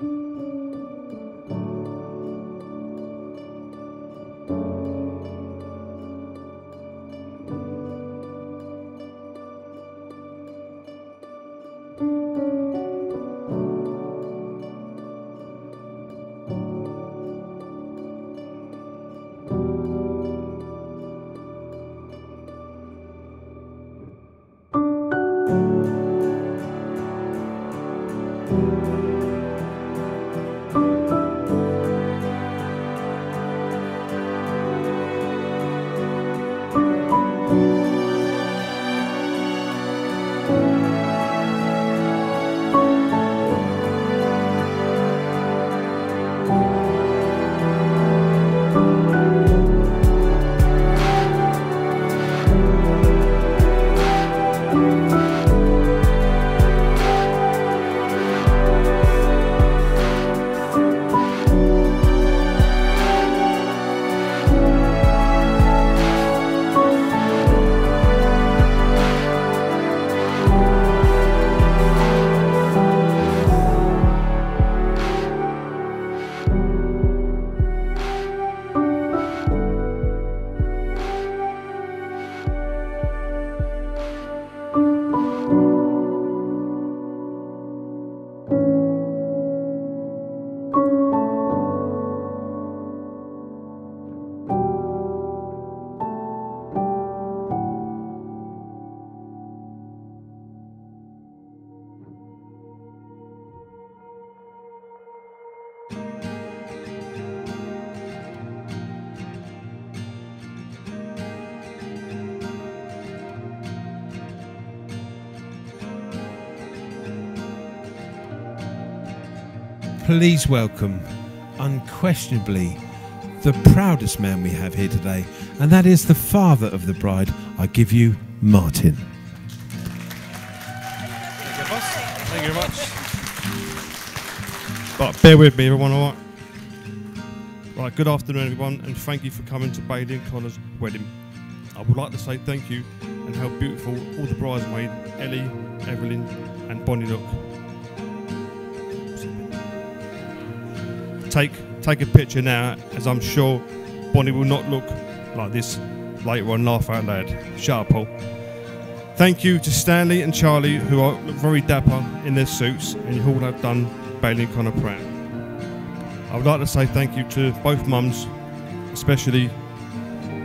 Música please welcome, unquestionably, the proudest man we have here today, and that is the father of the bride. I give you Martin. Thank you, boss. Thank you very much. But bear with me, everyone, all right? Right, good afternoon, everyone, and thank you for coming to Baillie and Connor's wedding. I would like to say thank you and how beautiful all the bridesmaids, Ellie, Evelyn, and Bonnie look. Take take a picture now, as I'm sure Bonnie will not look like this later on. Laugh out loud. Shut up, Paul. Thank you to Stanley and Charlie, who are very dapper in their suits, and you all have done Baillie and Connor proud. I would like to say thank you to both mums, especially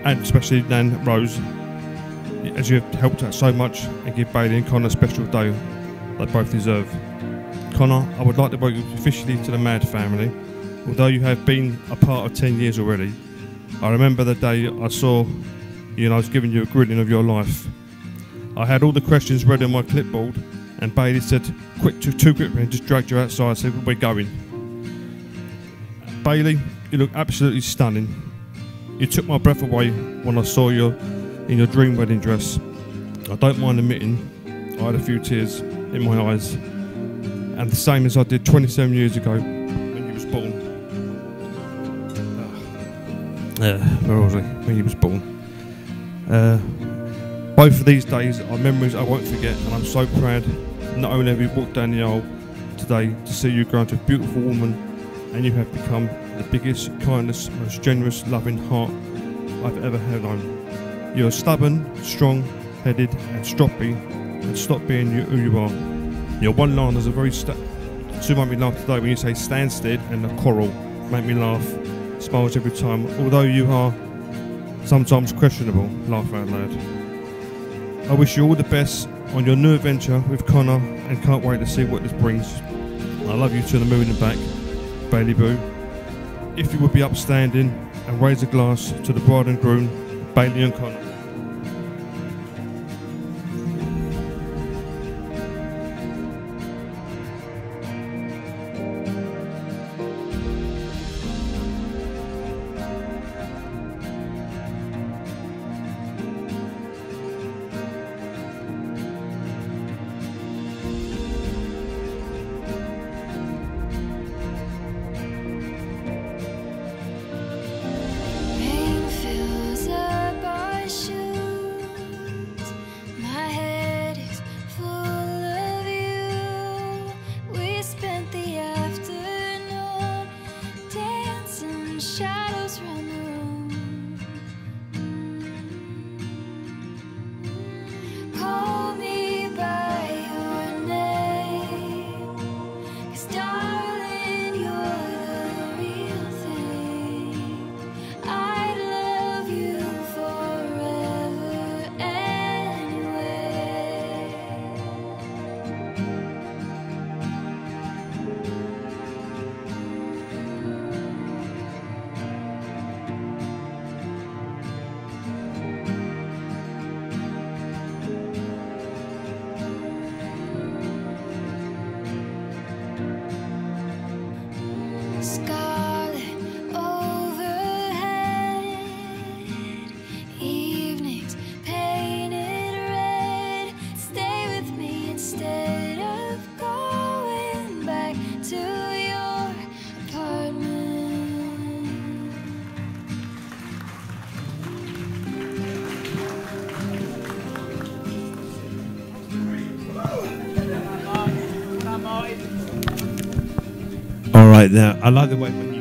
and especially Nan Rose, as you have helped out so much and give Baillie and Connor a special day they both deserve. Connor, I would like to welcome you officially to the Mad family. Although you have been a part of 10 years already, I remember the day I saw you and I was giving you a grilling of your life. I had all the questions ready on my clipboard, and Baillie said, Quick, too, too quick, and just dragged you outside. I said, We're going. Baillie, you look absolutely stunning. You took my breath away when I saw you in your dream wedding dress. I don't mind admitting, I had a few tears in my eyes, and the same as I did 27 years ago when you was born. Uh, where was I? When he was born. Uh, both of these days are memories I won't forget, and I'm so proud. Not only have you walked down the aisle today to see you grow into a beautiful woman, and you have become the biggest, kindest, most generous, loving heart I've ever had known. You're stubborn, strong-headed, and stroppy, and stop being you, who you are. Your one line is a very st- to make me laugh today when you say stand still and the coral make me laugh smiles every time, although you are sometimes questionable. Laugh out loud. I wish you all the best on your new adventure with Connor and can't wait to see what this brings. I love you to the moon and back, Baillie Boo. If you would be upstanding and raise a glass to the bride and groom, Baillie and Connor. Right, now I like the way when you.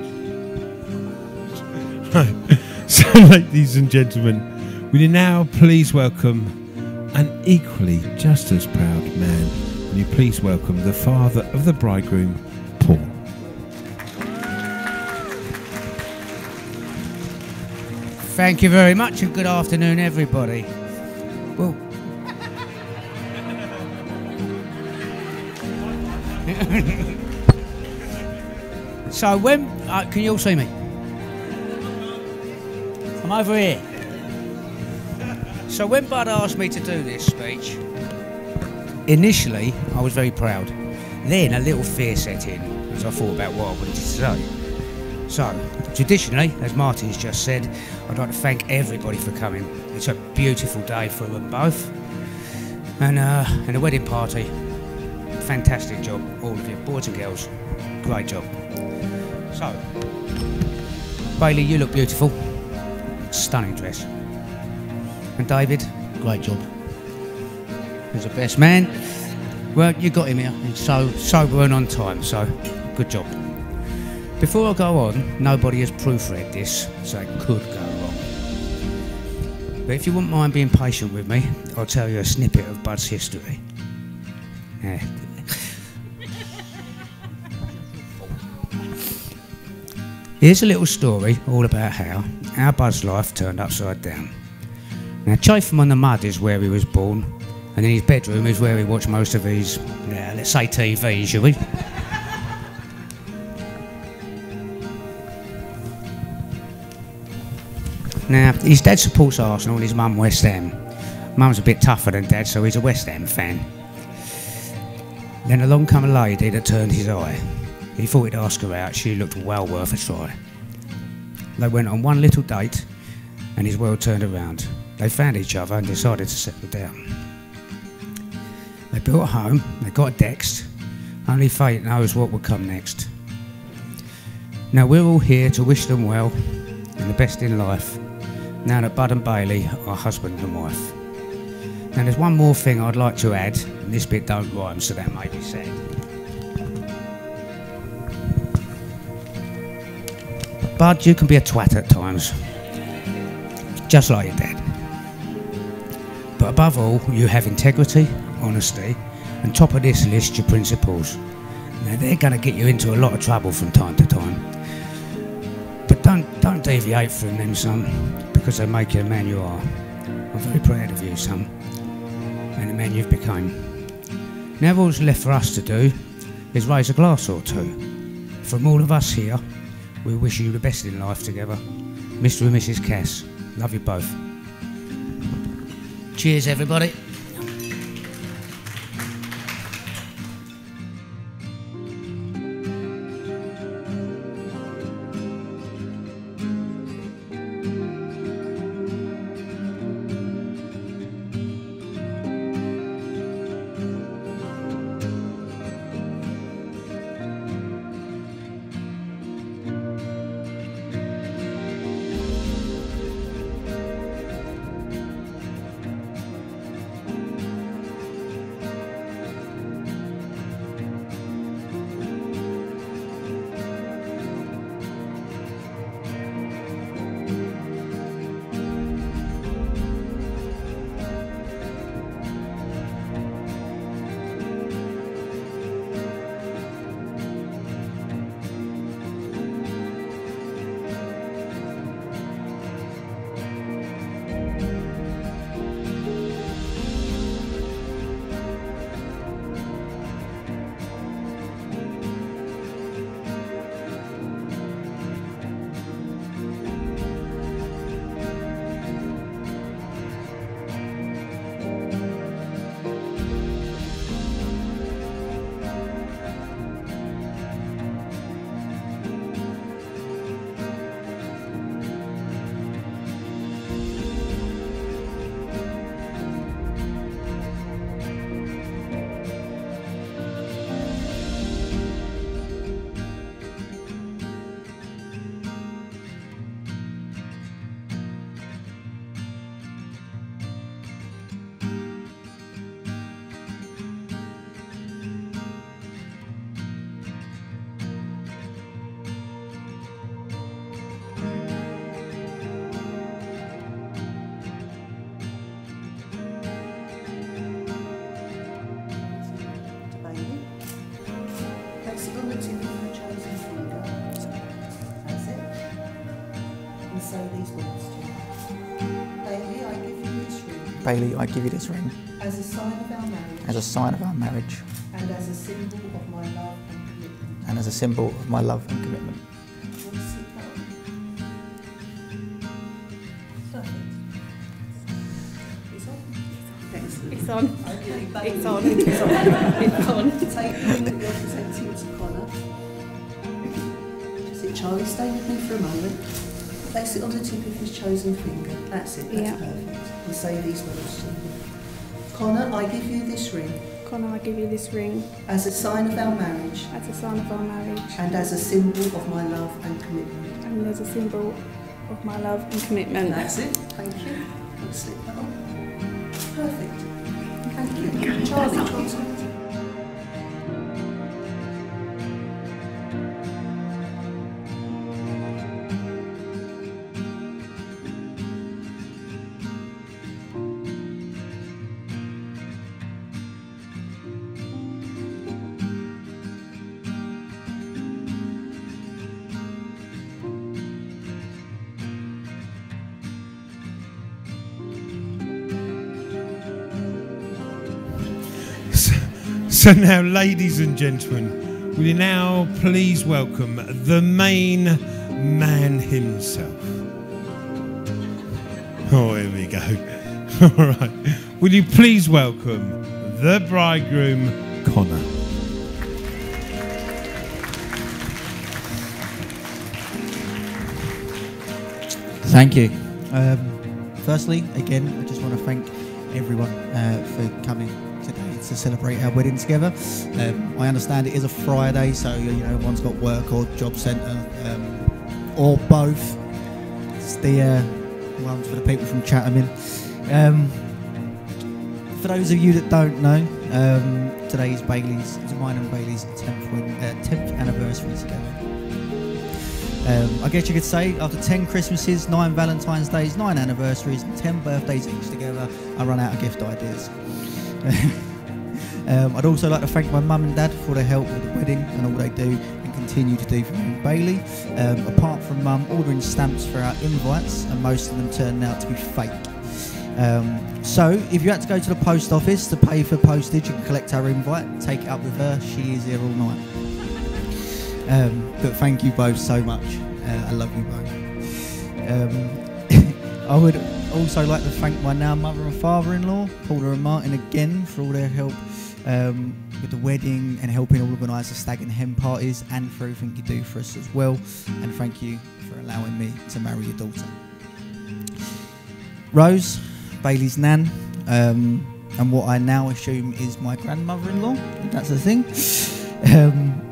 So, ladies and gentlemen, will you now please welcome an equally just as proud man? Will you please welcome the father of the bridegroom, Paul? Thank you very much and good afternoon, everybody. Well, so when uh, can you all see me? I'm over here. So when Bud asked me to do this speech, initially I was very proud. Then a little fear set in as I thought about what I wanted to say. So, traditionally, as Martin's just said, I'd like to thank everybody for coming. It's a beautiful day for them both. And, uh, and the wedding party, fantastic job, all of you, boys and girls, great job. So, Baillie, you look beautiful, stunning dress. And David, great job. He's the best man. Well, you got him here. He's so sober and on time, so good job. Before I go on, nobody has proofread this, so it could go wrong. But if you wouldn't mind being patient with me, I'll tell you a snippet of Bud's history. Yeah. Here's a little story all about how our Bud's life turned upside down. Now, Chatham on the Mud is where he was born, and in his bedroom is where he watched most of his, yeah, let's say TV, shall we? Now, his dad supports Arsenal and his mum West Ham. Mum's a bit tougher than dad, so he's a West Ham fan. Then along come a lady that turned his eye. He thought he'd ask her out, she looked well worth a try. They went on one little date, and his world turned around. They found each other and decided to settle down. They built a home, they got a Dext, only fate knows what would come next. Now we're all here to wish them well and the best in life. Now that Bud and Baillie are husband and wife. Now there's one more thing I'd like to add, and this bit don't rhyme, so that may be said. Bud, you can be a twat at times, just like your dad. But above all, you have integrity, honesty, and top of this list, your principles. Now they're going to get you into a lot of trouble from time to time. But don't don't deviate from them, son, because they make you the man you are. I'm very proud of you, son, and the man you've become. Now all's left for us to do is raise a glass or two. From all of us here, we wish you the best in life together. Mr. and Mrs. Cass, love you both. Cheers, everybody. Baillie, I give you this ring as a sign of our marriage as a sign of our marriage and as a symbol of my love and commitment. and as a symbol of my love and commitment. Want to sit down? Perfect. It's on. Excellent. It's on. Okay, Baillie. It's on. It's on. It's on. Take the ring that you're presenting to Connor. Sit, Charlie, stay with me for a moment. Place it on the tip of his chosen finger. That's it, that's Yeah. perfect. Say these words. Connor, I give you this ring Connor, I give you this ring as a sign of our marriage as a sign of our marriage and as a symbol of my love and commitment. and as a symbol of my love and commitment. That's it. Thank you. Slip that on. Perfect. Thank you. Charlie Johnson. So now, ladies and gentlemen, will you now please welcome the main man himself? Oh, here we go. All right. Will you please welcome the bridegroom, Connor? Thank you. Um, firstly, again, I just want to thank everyone uh, for coming today to celebrate our wedding together. Um, I understand it is a Friday, so you know everyone's got work or job centre um, or both. It's the uh, ones for the people from Chatham. Um, for those of you that don't know, um, today is Baillie's, it's mine and Baillie's 10th, win- uh, 10th anniversary together. Um, I guess you could say after 10 Christmases, 9 Valentine's Days, 9 anniversaries, and 10 birthdays each together, I run out of gift ideas. um, I'd also like to thank my mum and dad for their help with the wedding and all they do and continue to do for me and Baillie. Um, apart from mum ordering stamps for our invites, and most of them turned out to be fake. Um, so, if you had to go to the post office to pay for postage and collect our invite, take it up with her. She is here all night. Um, but thank you both so much. Uh, I love you both. Um, I would also like to thank my now mother and father-in-law, Paula and Martin, again for all their help um, with the wedding and helping organise the stag and hen parties, and for everything you do for us as well. And thank you for allowing me to marry your daughter. Rose, Baillie's nan, um, and what I now assume is my grandmother-in-law. If that's the thing. Um,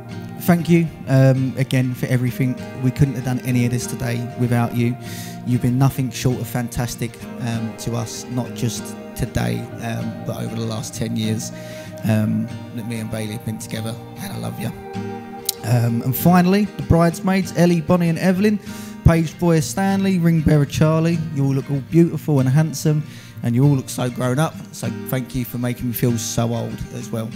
thank you um, again for everything. We couldn't have done any of this today without you. You've been nothing short of fantastic um, to us, not just today, um, but over the last 10 years um, that me and Baillie have been together, and I love you. Um, and finally, the bridesmaids, Ellie, Bonnie, and Evelyn, page boy Stanley, ring bearer Charlie. You all look all beautiful and handsome, and you all look so grown up. So thank you for making me feel so old as well.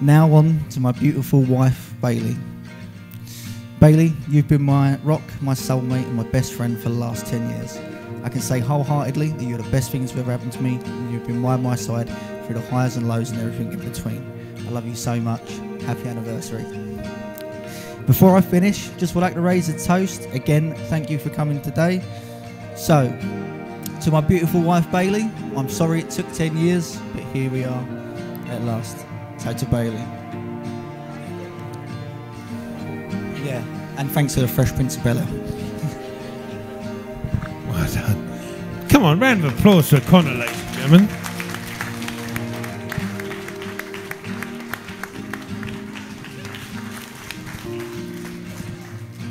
Now on to my beautiful wife, Baillie. Baillie, you've been my rock, my soulmate, and my best friend for the last 10 years. I can say wholeheartedly that you're the best thing that's ever happened to me, and you've been by my side through the highs and lows and everything in between. I love you so much. Happy anniversary. Before I finish, just would like to raise a toast. Again, thank you for coming today. So, to my beautiful wife Baillie, I'm sorry it took 10 years, but here we are at last. So to Baillie. Yeah, and thanks to the Fresh Prince of Bel-Air. Come on, round of applause for Connor, ladies and gentlemen.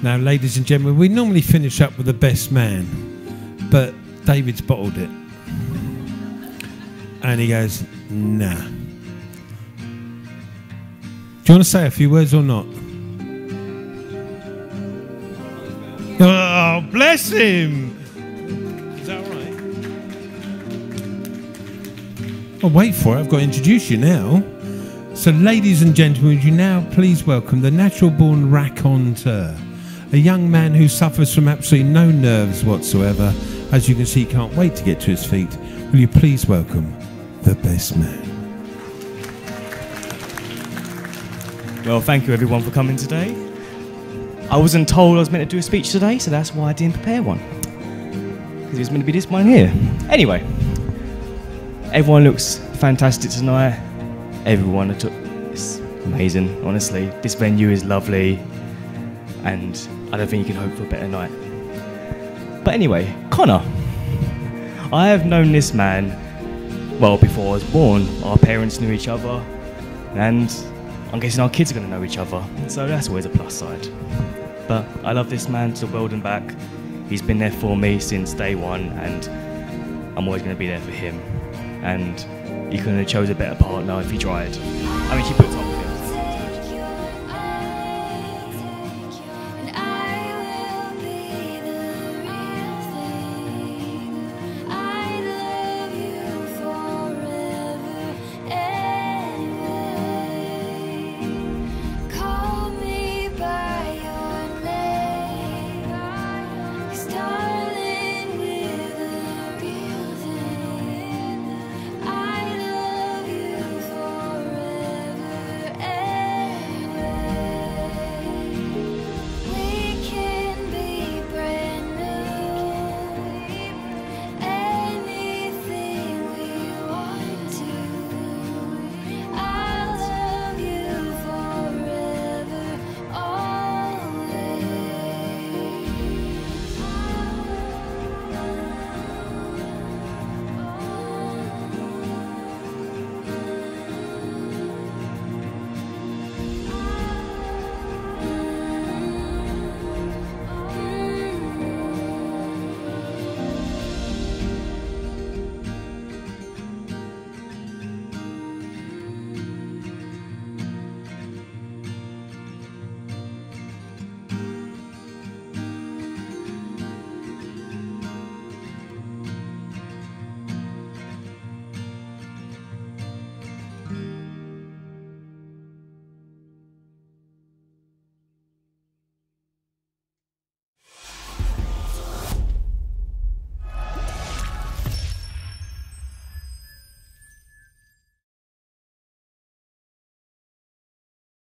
Now, ladies and gentlemen, we normally finish up with the best man, but David's bottled it. And he goes, nah. Do you want to say a few words or not? Oh, bless him! Oh, wait for it. I've got to introduce you now. So, ladies and gentlemen, would you now please welcome the natural born raconteur, a young man who suffers from absolutely no nerves whatsoever. As you can see, he can't wait to get to his feet. Will you please welcome the best man? Well, thank you everyone for coming today. I wasn't told I was meant to do a speech today, so that's why I didn't prepare one. Because it was meant to be this one here. Anyway, everyone looks fantastic tonight. Everyone it's amazing, honestly. This venue is lovely, and I don't think you can hope for a better night. But anyway, Connor. I have known this man well before I was born. Our parents knew each other, and I'm guessing our kids are going to know each other, so that's always a plus side. But I love this man to world and back. He's been there for me since day one, and I'm always going to be there for him. And he couldn't have chose a better partner if he tried. I mean, she puts up